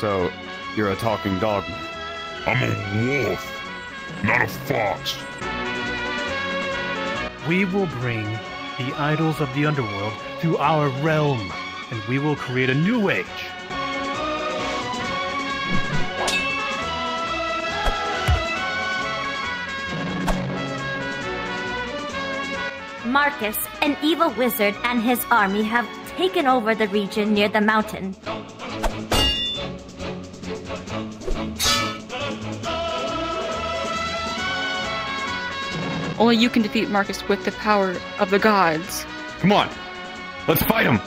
So, you're a talking dog. I'm a wolf, not a fox. We will bring the idols of the underworld to our realm, and we will create a new age. Marcus, an evil wizard, and his army have taken over the region near the mountain. Only you can defeat Marcus with the power of the gods. Come on, let's fight him!